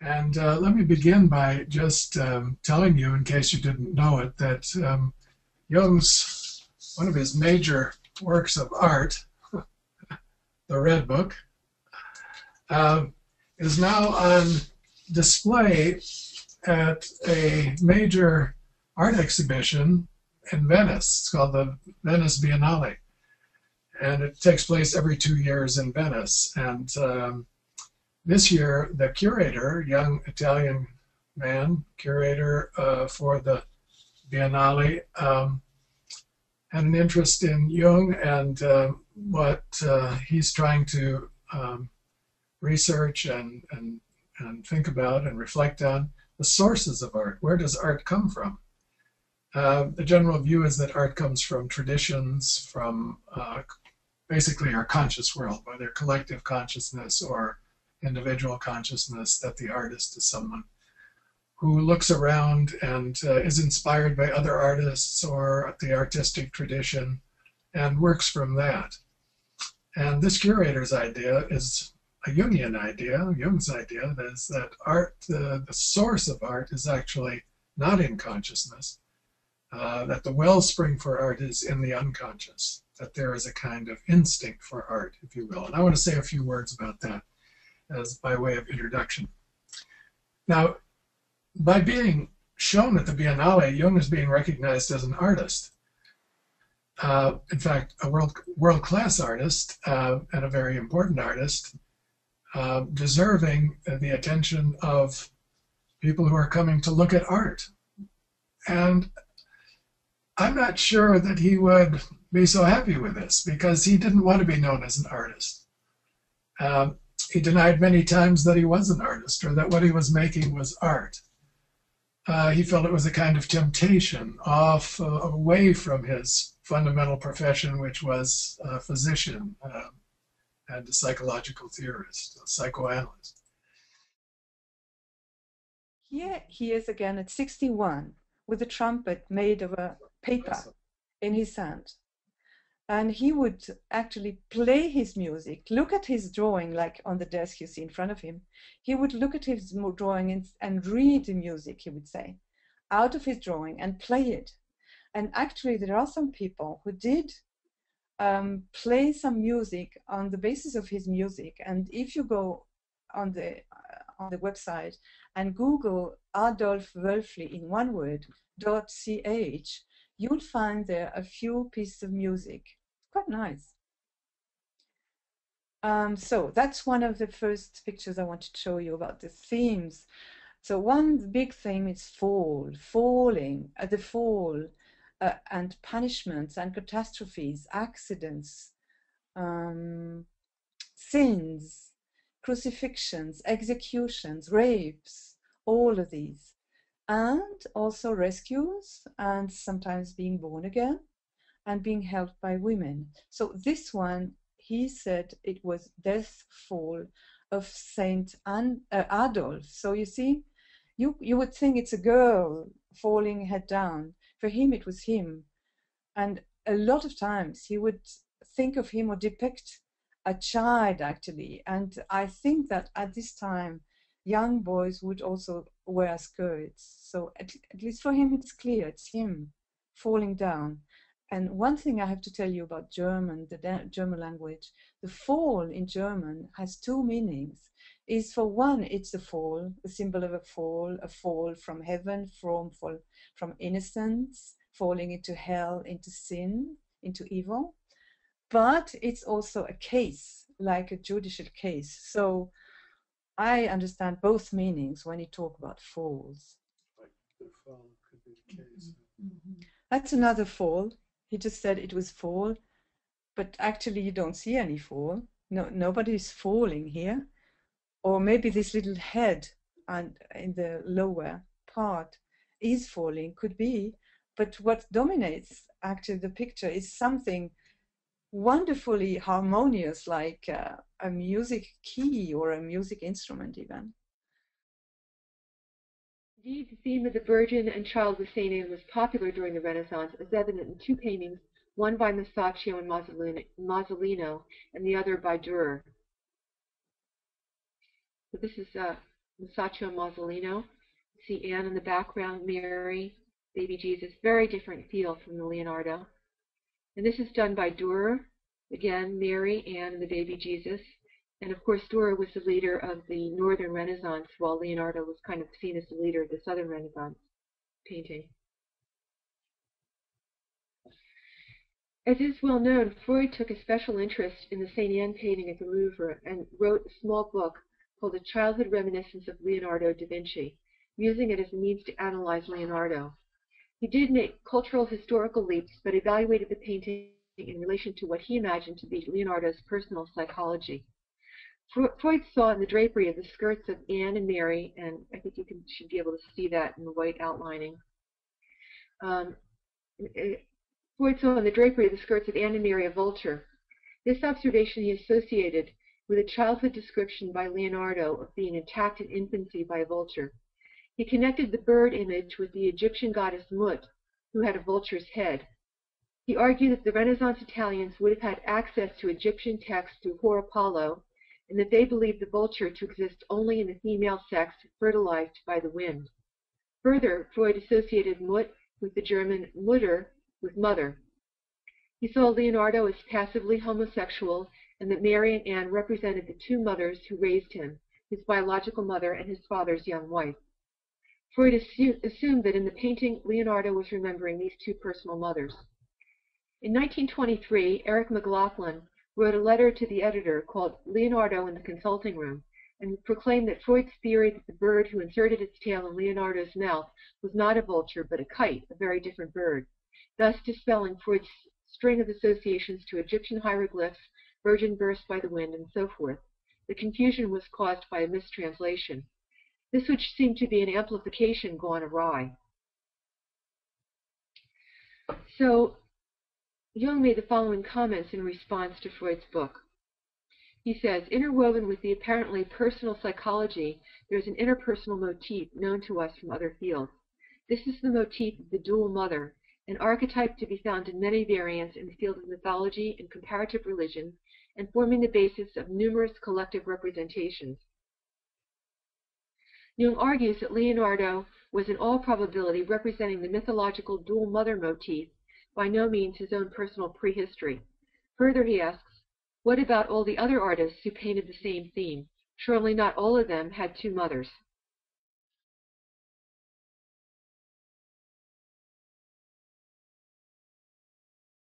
And uh, let me begin by just um, telling you, in case you didn't know it, that um, Jung's, one of his major works of art, the Red Book, uh, is now on display at a major art exhibition in Venice. It's called the Venice Biennale. And it takes place every two years in Venice. And um, this year, the curator, young Italian man, curator uh, for the Biennale, um, had an interest in Jung and uh, what uh, he's trying to um, research and, and, and think about and reflect on the sources of art. Where does art come from? Uh, the general view is that art comes from traditions, from uh, basically our conscious world, whether collective consciousness or individual consciousness, that the artist is someone who looks around and uh, is inspired by other artists or the artistic tradition and works from that. And this curator's idea is a Jungian idea, Jung's idea, that is that art, the, source of art is actually not in consciousness, uh, that the wellspring for art is in the unconscious, that there is a kind of instinct for art, if you will. And I want to say a few words about that as by way of introduction. Now, by being shown at the Biennale, Jung is being recognized as an artist. Uh, in fact, a world world class artist uh, and a very important artist, uh, deserving the attention of people who are coming to look at art. And I'm not sure that he would be so happy with this because he didn't want to be known as an artist. Um, he denied many times that he was an artist or that what he was making was art. Uh, he felt it was a kind of temptation off, uh, away from his fundamental profession, which was a physician um, and a psychological theorist, a psychoanalyst. Here he is again at 61 with a trumpet made of a paper in his hand and he would actually play his music. Look at his drawing like on the desk you see in front of him. He would look at his drawing and, and read the music he would say out of his drawing and play it. And actually there are some people who did um, play some music on the basis of his music. And if you go on the uh, on the website and google adolf wölfli in one word dot ch you'll find there a few pieces of music. Quite nice. Um, so that's one of the first pictures I want to show you about the themes. So one big theme is fall, falling, uh, the fall, uh, and punishments and catastrophes, accidents, um, sins, crucifixions, executions, rapes, all of these and also rescues and sometimes being born again and being helped by women. So this one, he said it was death fall of Saint An- uh, Adolf. So you see, you you would think it's a girl falling head down. For him, it was him, and a lot of times he would think of him or depict a child actually. And I think that at this time, young boys would also wear skirts. So at, at least for him, it's clear it's him falling down. And one thing I have to tell you about German, the German language, the fall in German has two meanings. Is for one, it's a fall, a symbol of a fall, a fall from heaven, from fall, from innocence, falling into hell, into sin, into evil. But it's also a case, like a judicial case. So I understand both meanings when you talk about falls. Like the fall could be the case. Mm-hmm. That's another fall. He just said it was fall, but actually you don't see any fall. No, nobody's falling here. Or maybe this little head and in the lower part is falling, could be. But what dominates actually the picture is something wonderfully harmonious, like uh, a music key or a music instrument, even. Indeed, the theme of the Virgin and Child with St. Anne was popular during the Renaissance, as evident in two paintings, one by Masaccio and Masolino, and the other by Dürer. So this is uh, Masaccio Masolino. You see Anne in the background, Mary, baby Jesus, very different feel from the Leonardo. And this is done by Dürer. Again, Mary, Anne, and the baby Jesus. And of course, Dürer was the leader of the Northern Renaissance, while Leonardo was kind of seen as the leader of the Southern Renaissance painting. As is well known, Freud took a special interest in the St. Anne painting at the Louvre and wrote a small book called A Childhood Reminiscence of Leonardo da Vinci, using it as a means to analyze Leonardo. He did make cultural historical leaps, but evaluated the painting in relation to what he imagined to be Leonardo's personal psychology. Freud saw in the drapery of the skirts of Anne and Mary, and I think you can, should be able to see that in the white outlining. Um, Freud saw in the drapery of the skirts of Anne and Mary a vulture. This observation he associated with a childhood description by Leonardo of being attacked in infancy by a vulture. He connected the bird image with the Egyptian goddess Mut, who had a vulture's head. He argued that the Renaissance Italians would have had access to Egyptian texts through Apollo and that they believed the vulture to exist only in the female sex fertilized by the wind. Further, Freud associated Mut with the German Mutter, with mother. He saw Leonardo as passively homosexual and that Mary and Anne represented the two mothers who raised him, his biological mother and his father's young wife. Freud assumed that in the painting, Leonardo was remembering these two personal mothers. In 1923, Eric Maclagan wrote a letter to the editor called Leonardo in the Consulting Room and proclaimed that Freud's theory that the bird who inserted its tail in Leonardo's mouth was not a vulture but a kite, a very different bird, thus dispelling Freud's string of associations to Egyptian hieroglyphs, virgin burst by the wind, and so forth. The confusion was caused by a mistranslation. This would seem to be an amplification gone awry. So Jung made the following comments in response to Freud's book. He says, interwoven with the apparently personal psychology, there's an interpersonal motif known to us from other fields. This is the motif of the dual mother, an archetype to be found in many variants in the field of mythology and comparative religion, and forming the basis of numerous collective representations. Jung argues that Leonardo was in all probability representing the mythological dual mother motif by no means his own personal prehistory. Further, he asks, what about all the other artists who painted the same theme? Surely not all of them had two mothers.